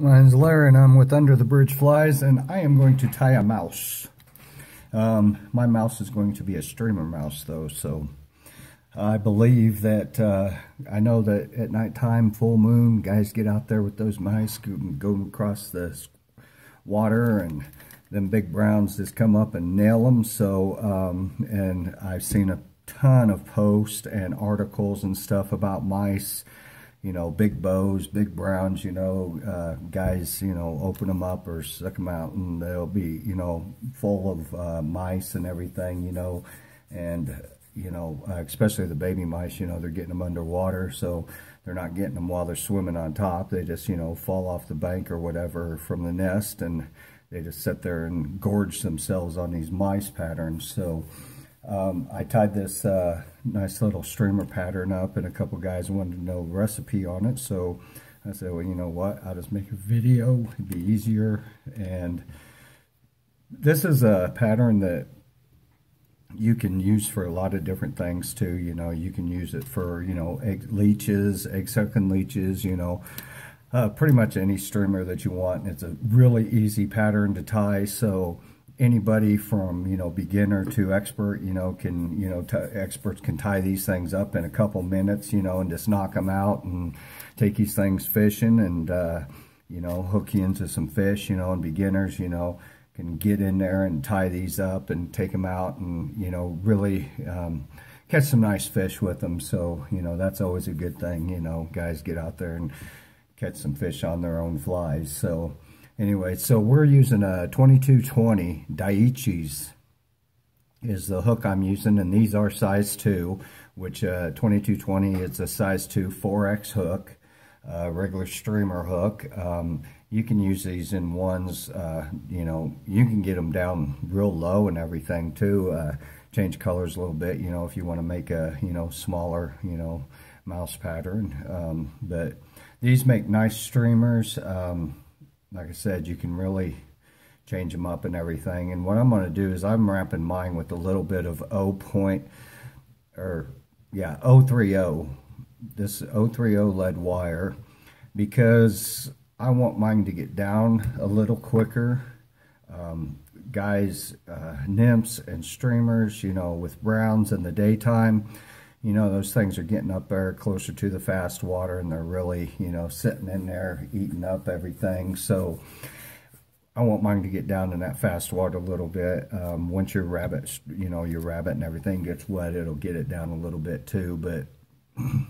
My name's Larry and I'm with Under the Bridge Flies and I am going to tie a mouse. Um, my mouse is going to be a streamer mouse though, so I believe that, uh, I know that at nighttime, full moon, guys get out there with those mice, go across the water and them big browns just come up and nail them. So, um, and I've seen a ton of posts and articles and stuff about mice you know, big bows, big browns, you know, uh, guys, you know, open them up or suck them out and they'll be, you know, full of uh, mice and everything, you know, and, you know, uh, especially the baby mice, you know, they're getting them underwater, so they're not getting them while they're swimming on top. They just, you know, fall off the bank or whatever from the nest and they just sit there and gorge themselves on these mice patterns. So, um, I tied this uh, nice little streamer pattern up and a couple guys wanted to know recipe on it. So I said, well, you know what? I'll just make a video. It'd be easier. And this is a pattern that you can use for a lot of different things too. You know, you can use it for, you know, egg leeches, egg sucking leeches, you know, uh, pretty much any streamer that you want. It's a really easy pattern to tie. So anybody from you know beginner to expert you know can you know experts can tie these things up in a couple minutes you know and just knock them out and take these things fishing and uh, you know hook you into some fish you know and beginners you know can get in there and tie these up and take them out and you know really um, catch some nice fish with them so you know that's always a good thing you know guys get out there and catch some fish on their own flies so Anyway, so we're using a 2220 Daiichi's is the hook I'm using, and these are size 2, which uh, 2220 is a size 2 4X hook, uh, regular streamer hook. Um, you can use these in ones, uh, you know, you can get them down real low and everything too, uh, change colors a little bit, you know, if you want to make a, you know, smaller, you know, mouse pattern. Um, but these make nice streamers. Um, like I said, you can really change them up and everything. And what I'm going to do is I'm wrapping mine with a little bit of O point, or yeah, 030, this 030 lead wire, because I want mine to get down a little quicker. Um, guys, uh, nymphs and streamers, you know, with browns in the daytime, you know, those things are getting up there closer to the fast water and they're really, you know, sitting in there eating up everything. So I want mine to get down in that fast water a little bit. Um, once your rabbit, you know, your rabbit and everything gets wet, it'll get it down a little bit too. But I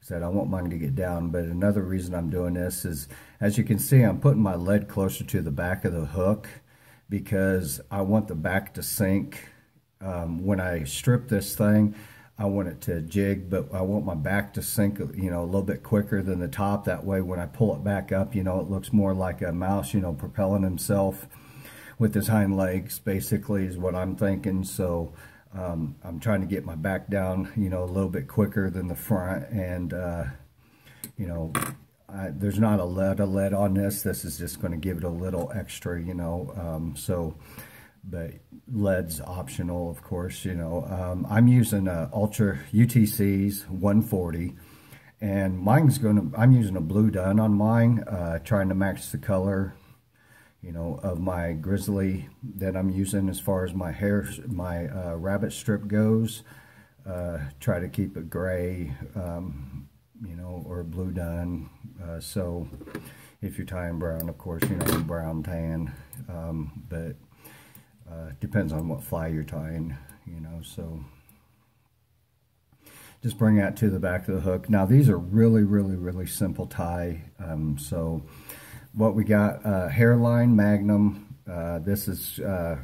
said I want mine to get down. But another reason I'm doing this is, as you can see, I'm putting my lead closer to the back of the hook because I want the back to sink. Um, when I strip this thing, I want it to jig, but I want my back to sink, you know, a little bit quicker than the top. That way, when I pull it back up, you know, it looks more like a mouse, you know, propelling himself with his hind legs, basically, is what I'm thinking. So um, I'm trying to get my back down, you know, a little bit quicker than the front. And, uh, you know, I, there's not a lead, a lead on this. This is just going to give it a little extra, you know. Um, so but lead's optional, of course, you know. Um, I'm using a Ultra UTC's 140, and mine's going to, I'm using a blue dun on mine, uh, trying to match the color, you know, of my grizzly that I'm using as far as my hair, my uh, rabbit strip goes. Uh, try to keep it gray, um, you know, or blue dun. Uh, so if you're tying brown, of course, you know, brown tan, um, but uh, depends on what fly you're tying, you know, so just bring that to the back of the hook. Now these are really, really, really simple tie. Um, so what we got, uh, Hareline Magnum. Uh, this is uh,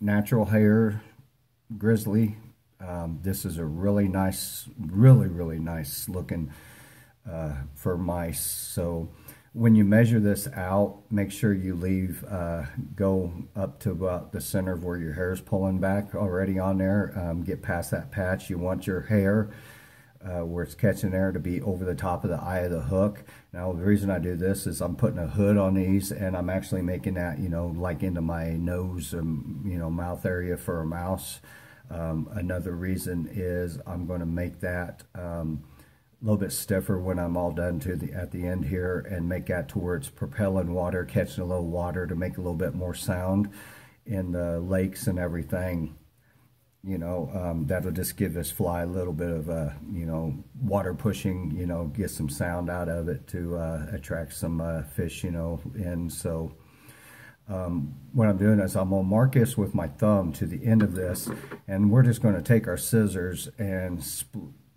natural hair grizzly. Um, this is a really nice, really, really nice looking uh, for mice. So when you measure this out, make sure you leave, uh, go up to about the center of where your hair is pulling back already on there. Um, get past that patch. You want your hair uh, where it's catching air to be over the top of the eye of the hook. Now, the reason I do this is I'm putting a hood on these and I'm actually making that, you know, like into my nose and, you know, mouth area for a mouse. Um, another reason is I'm going to make that um, a little bit stiffer when I'm all done to the at the end here and make that to where it's propelling water, catching a little water to make a little bit more sound in the lakes and everything. You know, um, that'll just give this fly a little bit of a, you know, water pushing, you know, get some sound out of it to uh, attract some uh, fish, you know, in. So um, what I'm doing is I'm going to mark this with my thumb to the end of this, and we're just going to take our scissors and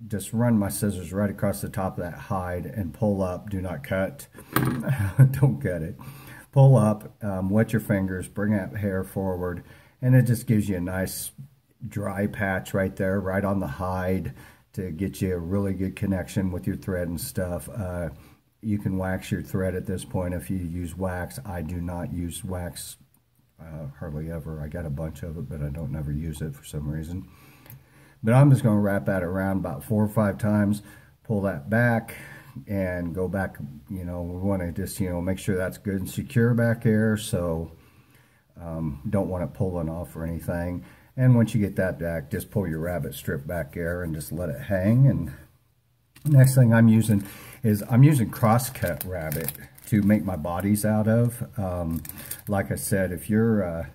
just run my scissors right across the top of that hide and pull up. Do not cut. Don't cut it. Pull up, um, wet your fingers, bring that hair forward, and it just gives you a nice dry patch right there, right on the hide to get you a really good connection with your thread and stuff. Uh, you can wax your thread at this point if you use wax. I do not use wax uh, hardly ever. I got a bunch of it, but I don't never use it for some reason. But I'm just going to wrap that around about four or five times, pull that back, and go back, you know, we want to just, you know, make sure that's good and secure back there, so um, don't want it pulling off or anything. And once you get that back, just pull your rabbit strip back there and just let it hang. And next thing I'm using is I'm using crosscut rabbit to make my bodies out of. Um, like I said, if you're, uh,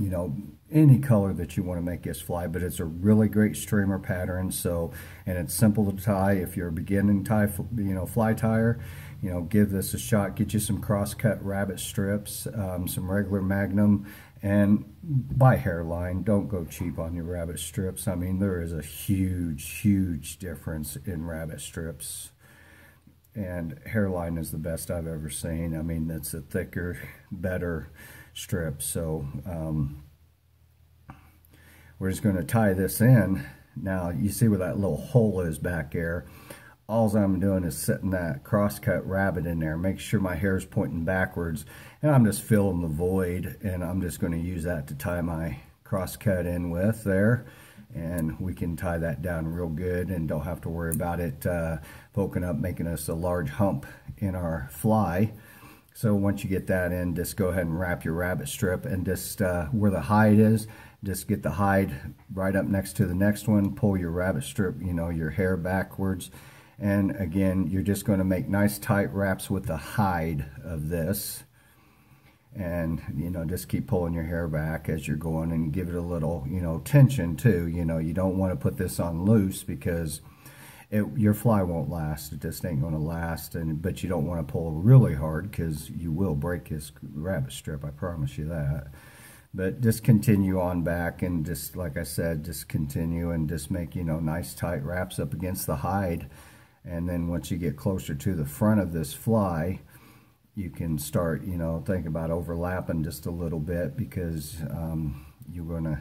you know, any color that you want to make this fly, but it's a really great streamer pattern. So, and it's simple to tie. If you're a beginning tie, you know, fly tire, you know, give this a shot. Get you some cross-cut rabbit strips, um, some regular Magnum, and buy Hareline. Don't go cheap on your rabbit strips. I mean, there is a huge, huge difference in rabbit strips. And Hareline is the best I've ever seen. I mean, it's a thicker, better strip. So, um, we're just going to tie this in. Now, you see where that little hole is back there. All I'm doing is setting that crosscut rabbit in there. Make sure my hair is pointing backwards. And I'm just filling the void. And I'm just going to use that to tie my crosscut in with there. And we can tie that down real good and don't have to worry about it uh, poking up, making us a large hump in our fly. So once you get that in, just go ahead and wrap your rabbit strip and just uh, where the hide is, just get the hide right up next to the next one, pull your rabbit strip, you know, your hair backwards. And again, you're just going to make nice tight wraps with the hide of this. And, you know, just keep pulling your hair back as you're going and give it a little, you know, tension too. You know, you don't want to put this on loose because it, your fly won't last. It just ain't going to last. And But you don't want to pull really hard because you will break this rabbit strip. I promise you that but just continue on back and just like I said just continue and just make you know nice tight wraps up against the hide and then once you get closer to the front of this fly you can start you know think about overlapping just a little bit because um, you're gonna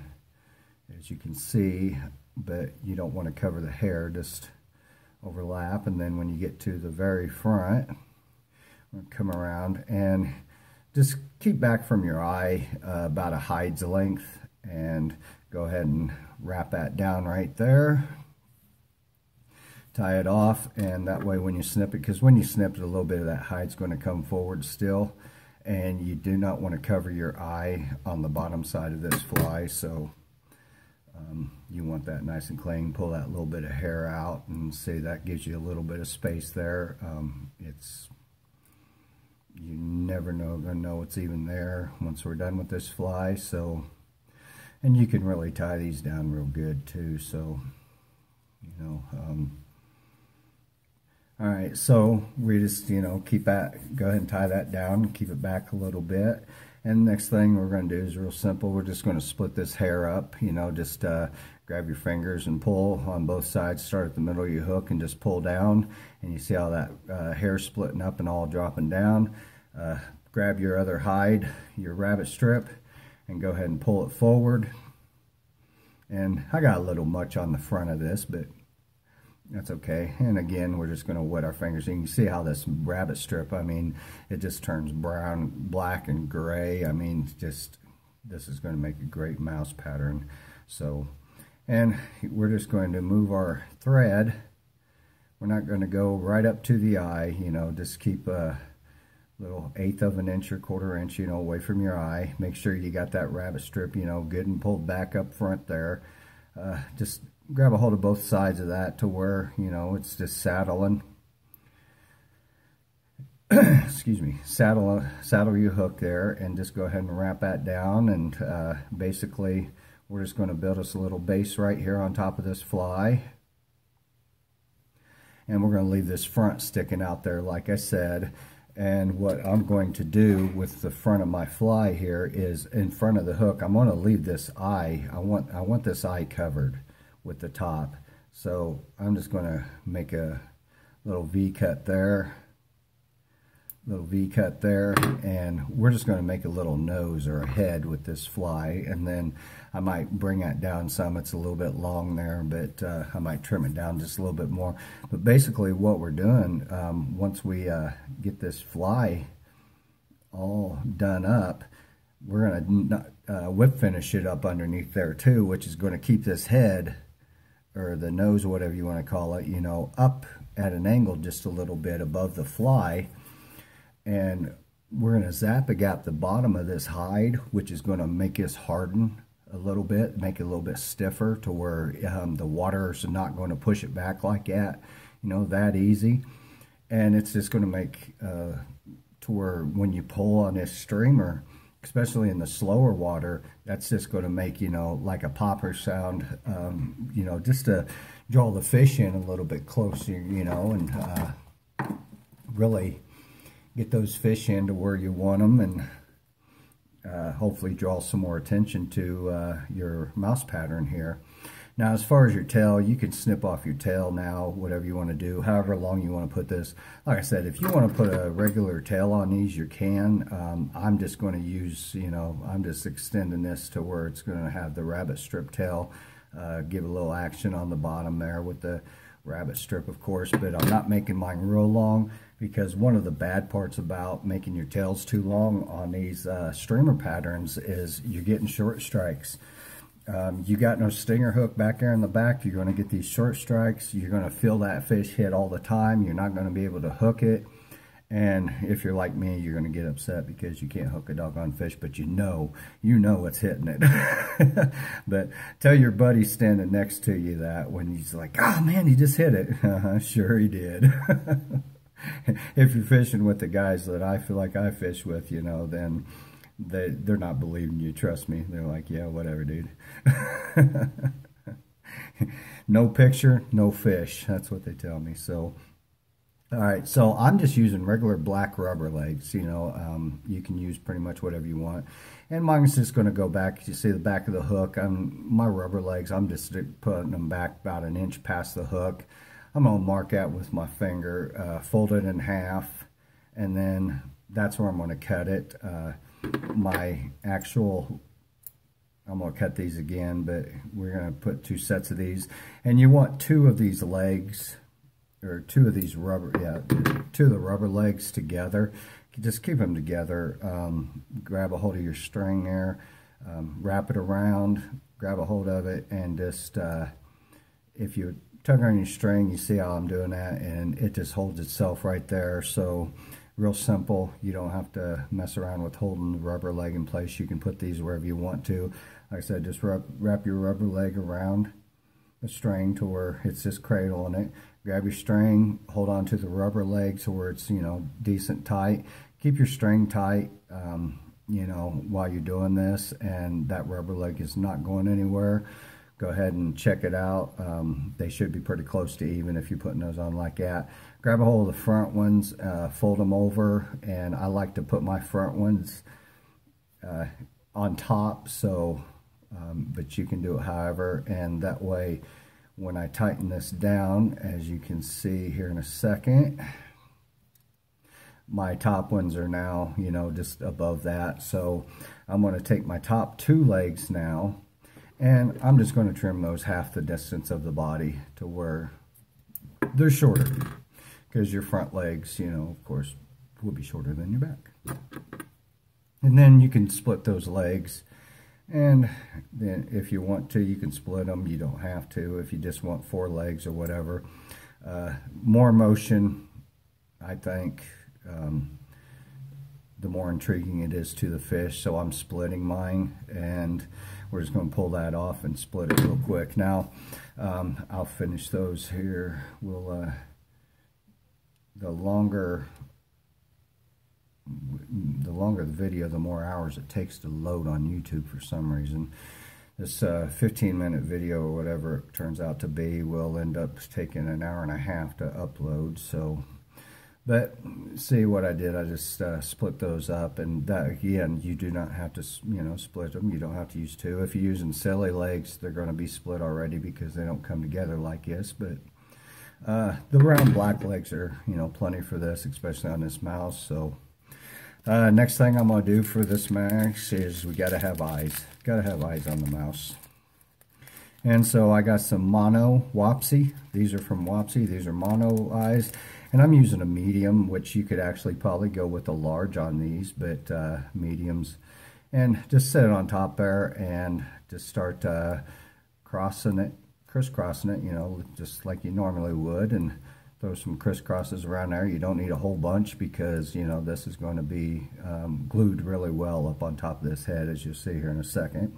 as you can see but you don't want to cover the hair just overlap and then when you get to the very front come around and just keep back from your eye uh, about a hide's length and go ahead and wrap that down right there. Tie it off and that way when you snip it because when you snip it a little bit of that hide's going to come forward still and you do not want to cover your eye on the bottom side of this fly so um, you want that nice and clean pull that little bit of hair out and see that gives you a little bit of space there. Um, it's you never know gonna know it's even there once we're done with this fly so and you can really tie these down real good too so you know um, all right so we just you know keep that go ahead and tie that down keep it back a little bit and the next thing we're going to do is real simple. We're just going to split this hair up you know just uh, grab your fingers and pull on both sides start at the middle of your hook and just pull down. And you see how that uh, hair splitting up and all dropping down. Uh, grab your other hide, your rabbit strip, and go ahead and pull it forward. And I got a little much on the front of this, but that's okay. And again, we're just going to wet our fingers. You can see how this rabbit strip, I mean, it just turns brown, black, and gray. I mean, just, this is going to make a great mouse pattern. So, and we're just going to move our thread. We're not going to go right up to the eye, you know, just keep a little eighth of an inch or quarter inch, you know, away from your eye. Make sure you got that rabbit strip, you know, good and pulled back up front there. Uh, just grab a hold of both sides of that to where, you know, it's just saddling. Excuse me, saddle, saddle your hook there and just go ahead and wrap that down and uh, basically we're just going to build us a little base right here on top of this fly. And we're going to leave this front sticking out there like I said. And what I'm going to do with the front of my fly here is in front of the hook, I'm going to leave this eye. I want, I want this eye covered with the top. So I'm just going to make a little V cut there, little V cut there, and we're just going to make a little nose or a head with this fly, and then I might bring that down some. It's a little bit long there, but uh, I might trim it down just a little bit more. But basically what we're doing, um, once we uh, get this fly all done up, we're going to uh, whip finish it up underneath there too, which is going to keep this head or the nose whatever you want to call it, you know, up at an angle just a little bit above the fly. And we're going to zap-a-gap the bottom of this hide, which is going to make this harden a little bit, make it a little bit stiffer to where um, the water is not going to push it back like that, you know, that easy. And it's just going to make uh, to where when you pull on this streamer, especially in the slower water, that's just going to make, you know, like a popper sound, um, you know, just to draw the fish in a little bit closer, you know, and uh, really get those fish into where you want them and uh, hopefully draw some more attention to uh, your mouse pattern here. Now, as far as your tail, you can snip off your tail now, whatever you want to do, however long you want to put this. Like I said, if you want to put a regular tail on these, you can. Um, I'm just going to use, you know, I'm just extending this to where it's going to have the rabbit strip tail. Uh, give a little action on the bottom there with the rabbit strip, of course, but I'm not making mine real long because one of the bad parts about making your tails too long on these uh, streamer patterns is you're getting short strikes. Um, you got no stinger hook back there in the back, you're going to get these short strikes. You're going to feel that fish hit all the time. You're not going to be able to hook it. And if you're like me, you're going to get upset because you can't hook a doggone fish, but you know, you know it's hitting it. but tell your buddy standing next to you that when he's like, oh man, he just hit it. sure he did. if you're fishing with the guys that I feel like I fish with, you know, then they they're not believing you. Trust me. They're like, yeah, whatever, dude. no picture, no fish. That's what they tell me. So, all right. So I'm just using regular black rubber legs. You know, um, you can use pretty much whatever you want. And mine's just going to go back. You see the back of the hook. I'm my rubber legs. I'm just putting them back about an inch past the hook. I'm going to mark out with my finger, uh, fold it in half, and then that's where I'm going to cut it. Uh, my actual, I'm going to cut these again, but we're going to put two sets of these. And you want two of these legs, or two of these rubber, yeah, two of the rubber legs together. Just keep them together. Um, grab a hold of your string there, um, wrap it around, grab a hold of it, and just, uh, if you tug on your string, you see how I'm doing that, and it just holds itself right there. So real simple. You don't have to mess around with holding the rubber leg in place. You can put these wherever you want to. Like I said, just wrap, wrap your rubber leg around the string to where it's just cradling it. Grab your string, hold on to the rubber leg to where it's, you know, decent tight. Keep your string tight, um, you know, while you're doing this, and that rubber leg is not going anywhere go ahead and check it out. Um, they should be pretty close to even if you're putting those on like that. Grab a hold of the front ones, uh, fold them over, and I like to put my front ones uh, on top, so, um, but you can do it however, and that way when I tighten this down, as you can see here in a second, my top ones are now, you know, just above that. So I'm going to take my top two legs now, and I'm just going to trim those half the distance of the body to where they're shorter. Because your front legs, you know, of course, will be shorter than your back. And then you can split those legs. And then if you want to, you can split them. You don't have to if you just want four legs or whatever. Uh, more motion, I think, um, the more intriguing it is to the fish. So I'm splitting mine. And we're just going to pull that off and split it real quick. Now, um, I'll finish those here. We'll, uh, the longer the longer the video, the more hours it takes to load on YouTube for some reason. This uh, 15 minute video or whatever it turns out to be will end up taking an hour and a half to upload. So, but see what I did, I just uh, split those up and that, again, you do not have to, you know, split them. You don't have to use two. If you're using Sili Legs, they're going to be split already because they don't come together like this, but uh, the round black legs are, you know, plenty for this, especially on this mouse. So, uh, next thing I'm going to do for this Max is we got to have eyes. Got to have eyes on the mouse. And so I got some mono Wapsi. These are from Wapsi. These are mono eyes. And I'm using a medium, which you could actually probably go with a large on these, but uh, mediums. And just set it on top there and just start uh, crossing it, crisscrossing it, you know, just like you normally would. And throw some crisscrosses around there. You don't need a whole bunch because, you know, this is going to be um, glued really well up on top of this head, as you'll see here in a second.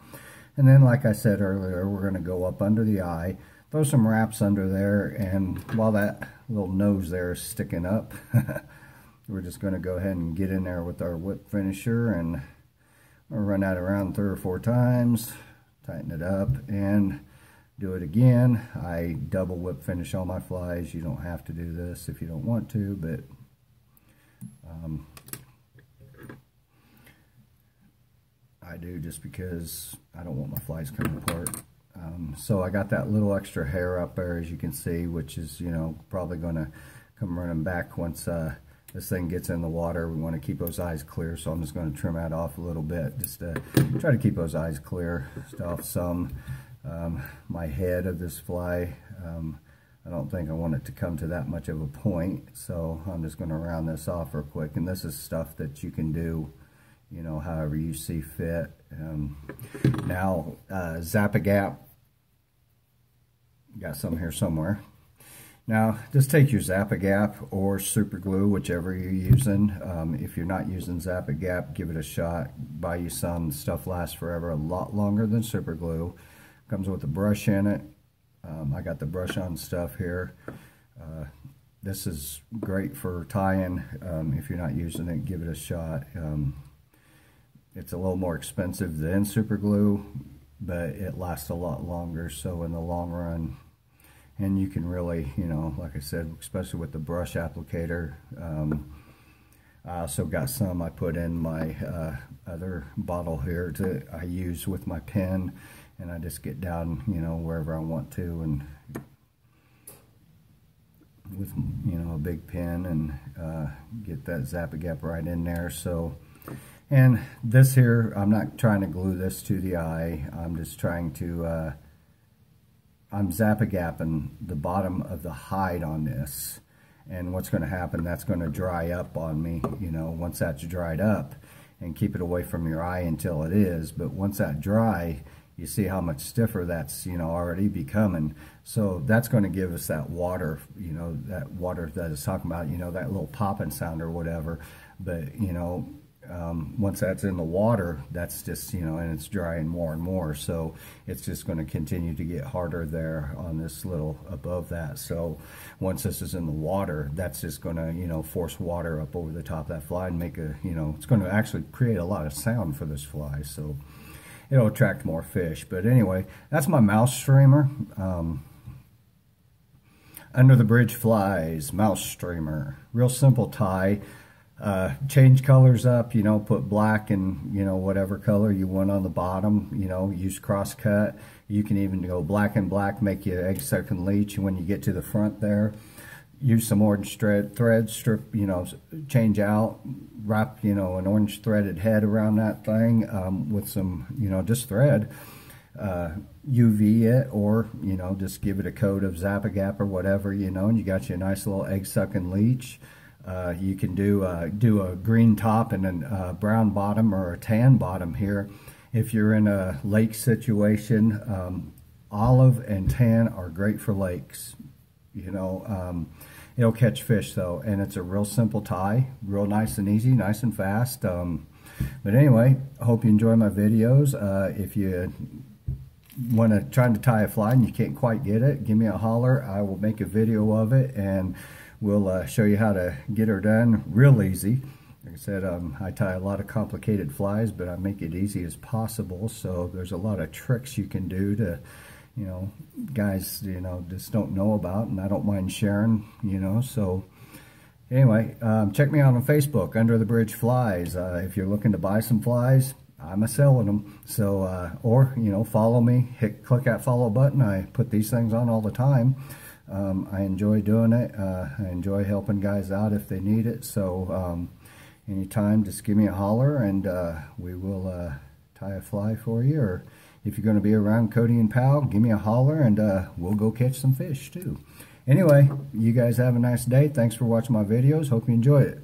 And then, like I said earlier, we're going to go up under the eye, throw some wraps under there, and while that little nose there is sticking up, we're just going to go ahead and get in there with our whip finisher and run that around three or four times, tighten it up, and do it again. I double whip finish all my flies. You don't have to do this if you don't want to, but um, I do just because I don't want my flies coming apart. Um, so I got that little extra hair up there, as you can see, which is, you know, probably going to come running back once uh, this thing gets in the water. We want to keep those eyes clear, so I'm just going to trim that off a little bit, just to try to keep those eyes clear, off some um, my head of this fly. Um, I don't think I want it to come to that much of a point, so I'm just going to round this off real quick. And this is stuff that you can do, you know, however you see fit. Um, now, uh, Zap-A-Gap, got some here somewhere. Now, just take your Zap-A-Gap or super glue, whichever you're using. Um, if you're not using Zap-A-Gap, give it a shot. Buy you some. Stuff lasts forever, a lot longer than super glue. Comes with a brush in it. Um, I got the brush on stuff here. Uh, this is great for tying. Um, if you're not using it, give it a shot. Um, it's a little more expensive than super glue, but it lasts a lot longer. So in the long run, and you can really, you know, like I said, especially with the brush applicator, um, I also got some I put in my uh, other bottle here to I use with my pen and I just get down, you know, wherever I want to and with, you know, a big pin and uh, get that Zap-A-Gap right in there. So, and this here, I'm not trying to glue this to the eye. I'm just trying to, uh, I'm Zap-A-Gapping the bottom of the hide on this. And what's going to happen, that's going to dry up on me, you know, once that's dried up and keep it away from your eye until it is. But once that dry, you see how much stiffer that's you know already becoming. So that's going to give us that water you know that water that is talking about you know that little popping sound or whatever. But you know um, once that's in the water that's just you know and it's drying more and more. So it's just going to continue to get harder there on this little above that. So once this is in the water that's just going to you know force water up over the top of that fly and make a you know it's going to actually create a lot of sound for this fly. So it'll attract more fish. But anyway, that's my mouse streamer. Um, under the bridge flies, mouse streamer. Real simple tie. Uh, change colors up, you know, put black and, you know, whatever color you want on the bottom, you know, use cross cut. You can even go black and black, make you egg sucking leech. And when you get to the front there, use some orange thread, thread, strip, you know, change out, wrap, you know, an orange threaded head around that thing um, with some, you know, just thread. Uh, UV it or, you know, just give it a coat of Zap-A-Gap or whatever, you know, and you got you a nice little egg sucking leech. Uh, you can do uh, do a green top and a uh, brown bottom or a tan bottom here. If you're in a lake situation, um, olive and tan are great for lakes. You know, um, It'll catch fish though, and it's a real simple tie, real nice and easy, nice and fast. Um, but anyway, I hope you enjoy my videos. Uh, if you want to try to tie a fly and you can't quite get it, give me a holler. I will make a video of it and we'll uh, show you how to get her done real easy. Like I said, um, I tie a lot of complicated flies, but I make it easy as possible. So there's a lot of tricks you can do to, you know, guys, you know, just don't know about, and I don't mind sharing, you know. So anyway, um, check me out on Facebook, Under the Bridge Flies. Uh, if you're looking to buy some flies, I'm a selling them. So, uh, or, you know, follow me, hit, click that follow button. I put these things on all the time. Um, I enjoy doing it. Uh, I enjoy helping guys out if they need it. So, um, anytime, just give me a holler and uh, we will uh, tie a fly for you. Or if you're going to be around Cody and Powell, give me a holler and uh, we'll go catch some fish too. Anyway, you guys have a nice day. Thanks for watching my videos. Hope you enjoyed it.